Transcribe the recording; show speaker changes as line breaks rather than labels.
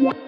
Yeah.